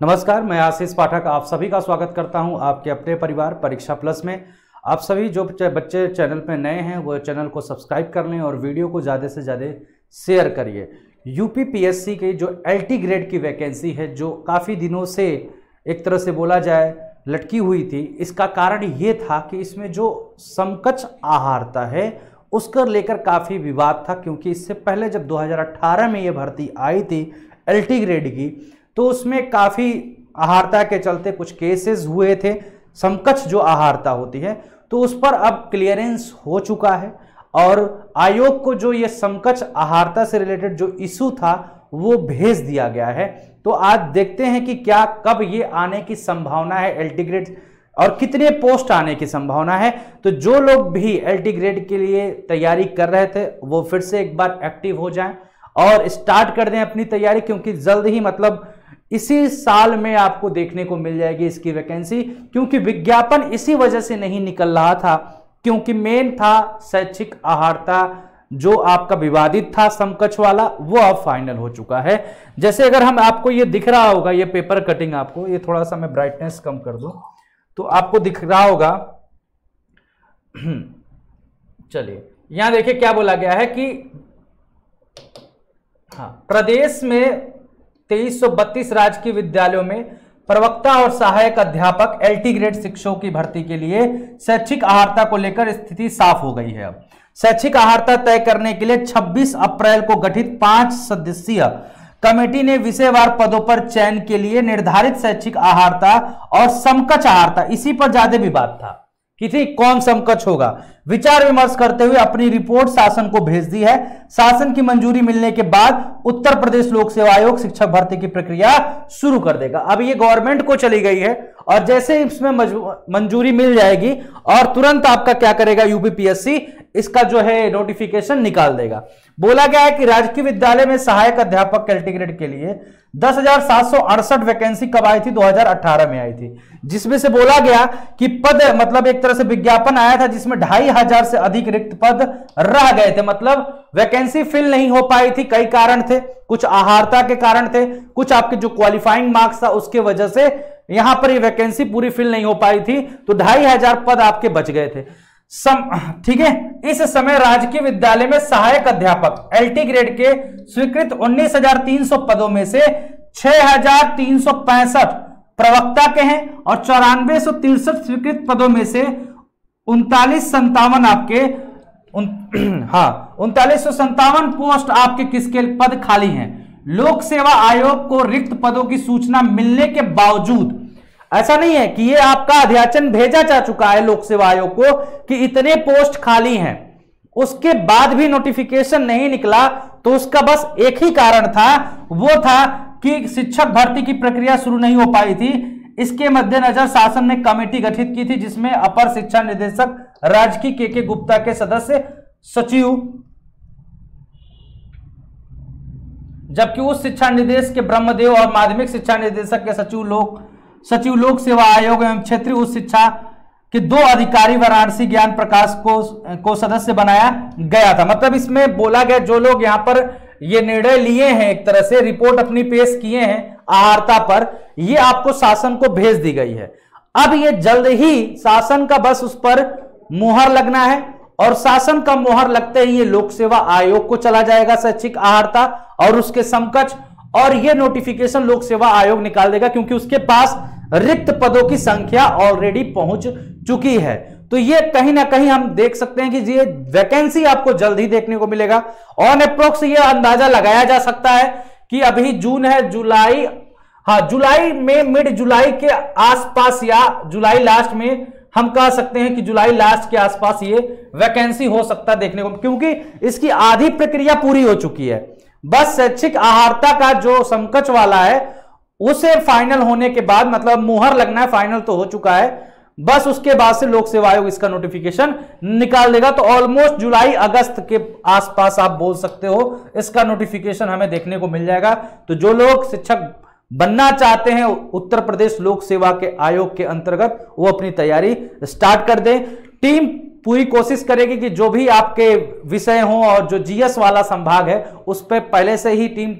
नमस्कार, मैं आशीष पाठक आप सभी का स्वागत करता हूँ आपके अपने परिवार परीक्षा प्लस में। आप सभी जो बच्चे चैनल पर नए हैं, वो चैनल को सब्सक्राइब कर लें और वीडियो को ज़्यादा से ज़्यादा शेयर करिए। यूपी पीएससी की जो एलटी ग्रेड की वैकेंसी है, जो काफ़ी दिनों से एक तरह से बोला जाए, लटकी हुई थी, इसका कारण ये था कि इसमें जो समकक्ष आहारता है, उसको लेकर काफ़ी विवाद था, क्योंकि इससे पहले जब 2018 में ये भर्ती आई थी, एलटी ग्रेड की तो उसमें काफ़ी आहारता के चलते कुछ केसेस हुए थे, समकक्ष जो आहारता होती है तो उस पर अब क्लियरेंस हो चुका है और आयोग को जो ये समकक्ष आहारता से रिलेटेड जो इशू था, वो भेज दिया गया है। तो आज देखते हैं कि क्या, कब ये आने की संभावना है एल्टीग्रेड और कितने पोस्ट आने की संभावना है। तो जो लोग भी एल्टी ग्रेड के लिए तैयारी कर रहे थे, वो फिर से एक बार एक्टिव हो जाएँ और स्टार्ट कर दें अपनी तैयारी, क्योंकि जल्द ही मतलब इसी साल में आपको देखने को मिल जाएगी इसकी वैकेंसी, क्योंकि विज्ञापन इसी वजह से नहीं निकल रहा था, क्योंकि मेन था शैक्षिक आहारता, जो आपका विवादित था समकक्ष वाला, वो अब फाइनल हो चुका है। जैसे अगर हम आपको ये दिख रहा होगा, ये पेपर कटिंग आपको, ये थोड़ा सा मैं ब्राइटनेस कम कर दूँ तो आपको दिख रहा होगा, चलिए, यहाँ देखिए क्या बोला गया है कि हाँ प्रदेश में तेईस राजकीय विद्यालयों में प्रवक्ता और सहायक अध्यापक एलटी ग्रेड शिक्षकों की भर्ती के लिए शैक्षिक आहारता को लेकर स्थिति साफ़ हो गई है। शैक्षिक आहारता तय करने के लिए 26 अप्रैल को गठित पाँच सदस्यीय कमेटी ने विषयवार पदों पर चयन के लिए निर्धारित शैक्षिक आहारता और समकक्ष आहारता, इसी पर ज़्यादा विवाद था। किसी कौन समकक्ष होगा। विचार विमर्श करते हुए अपनी रिपोर्ट शासन को भेज दी है। शासन की मंजूरी मिलने के बाद उत्तर प्रदेश लोक सेवा आयोग शिक्षक भर्ती की प्रक्रिया शुरू कर देगा। अब ये गवर्नमेंट को चली गई है और जैसे इसमें मंजूरी मिल जाएगी और तुरंत आपका क्या करेगा, यूपीपीएससी इसका जो है नोटिफिकेशन निकाल देगा। बोला गया है कि राजकीय विद्यालय में सहायक अध्यापक कैटेगरी के लिए दस वैकेंसी कब आई थी? 2018 में आई थी। जिसमें से बोला गया कि पद मतलब एक तरह से विज्ञापन आया था जिसमें ढाई हज़ार से अधिक रिक्त पद रह गए थे। मतलब वैकेंसी फिल नहीं हो पाई थी। कई कारण थे। कुछ आहारता के कारण थे। कुछ आपके जो क्वालिफाइंग मार्क्स था उसके वजह से यहाँ पर ये वैकेंसी पूरी फिल नहीं हो पाई थी। तो ढाई हज़ार पद आपके बच गए थे। सम ठीक है? इस समय राजकीय विद्यालय में सहायक अध्यापक एलटी ग्रेड के स्वीकृत 19,300 पदों में से 6,365 प्रवक्ता के हैं और चौरानवे स्वीकृत पदों में से उनतालीस संतावन आपके उन, हाँ उनतालीस सौ संतावन पोस्ट आपके किसके पद खाली हैं? लोक सेवा आयोग को रिक्त पदों की सूचना मिलने के बावजूद ऐसा नहीं है कि ये आपका अध्याचन भेजा जा चुका है लोक सेवा आयोग को कि इतने पोस्ट खाली हैं। उसके बाद भी नोटिफिकेशन नहीं निकला तो उसका बस एक ही कारण था। वो था कि शिक्षक भर्ती की प्रक्रिया शुरू नहीं हो पाई थी। इसके मद्देनजर शासन ने कमेटी गठित की थी, जिसमें अपर शिक्षा निदेशक राजकीय के के गुप्ता के सदस्य सचिव। जबकि उस शिक्षा निदेश के ब्रह्मदेव और माध्यमिक शिक्षा निदेशक के सचिव लोक सचिव लोक सेवा आयोग एवं क्षेत्रीय उच्च शिक्षा के दो अधिकारी वाराणसी ज्ञान प्रकाश को को सदस्य बनाया गया था। मतलब इसमें बोला गया, जो लोग यहाँ पर ये निर्णय लिए हैं, एक तरह से रिपोर्ट अपनी पेश किए हैं आहारता पर, ये आपको शासन को भेज दी गई है। अब ये जल्द ही शासन का बस उस पर मुहर लगना है और शासन का मुहर लगते ही ये लोक सेवा आयोग को चला जाएगा शैक्षिक आहारता और उसके समकक्ष और यह नोटिफिकेशन लोक सेवा आयोग निकाल देगा, क्योंकि उसके पास रिक्त पदों की संख्या ऑलरेडी पहुँच चुकी है। तो ये कहीं ना कहीं हम देख सकते हैं कि ये वैकेंसी आपको जल्द ही देखने को मिलेगा। ऑन अप्रोक्स ये अंदाज़ा लगाया जा सकता है कि अभी जून है, जुलाई हाँ जुलाई में मिड जुलाई के आसपास या जुलाई लास्ट में हम कह सकते हैं कि जुलाई लास्ट के आसपास ये वैकेंसी हो सकता है देखने को, क्योंकि इसकी आधी प्रक्रिया पूरी हो चुकी है। बस शैक्षिक आहारता का जो समकक्ष वाला है उसे फाइनल होने के बाद मतलब मुहर लगना है फाइनल तो हो चुका है, बस उसके बाद से लोक सेवा आयोग इसका नोटिफिकेशन निकाल देगा। तो ऑलमोस्ट जुलाई, अगस्त के आसपास आप बोल सकते हो, इसका नोटिफिकेशन हमें देखने को मिल जाएगा। तो जो लोग शिक्षक बनना चाहते हैं, उत्तर प्रदेश लोक सेवा के आयोग के अंतर्गत, वो अपनी तैयारी स्टार्ट कर दें। टीम पूरी कोशिश करेगी कि जो भी आपके विषय हों और जो जीएस वाला संभाग है, उस पर पहले से ही टीम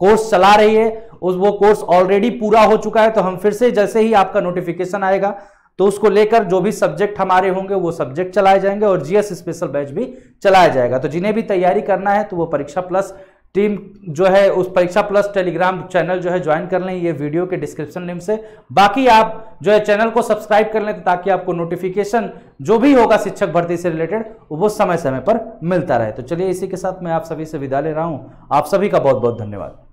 कोर्स चला रही है, उस वो कोर्स ऑलरेडी पूरा हो चुका है तो हम फिर से जैसे ही आपका नोटिफिकेशन आएगा तो उसको लेकर जो भी सब्जेक्ट हमारे होंगे, वो सब्जेक्ट चलाए जाएँगे और जीएस स्पेशल बैच भी चलाया जाएगा। तो जिन्हें भी तैयारी करना है तो वो परीक्षा प्लस टीम जो है, उस परीक्षा प्लस टेलीग्राम चैनल जो है ज्वाइन कर लें ये वीडियो के डिस्क्रिप्शन लिंक से। बाकी आप जो है चैनल को सब्सक्राइब कर लें तो ताकि आपको नोटिफिकेशन जो भी होगा शिक्षक भर्ती से रिलेटेड वो समय समय पर मिलता रहे। तो चलिए इसी के साथ मैं आप सभी से विदा ले रहा हूँ। आप सभी का बहुत बहुत धन्यवाद।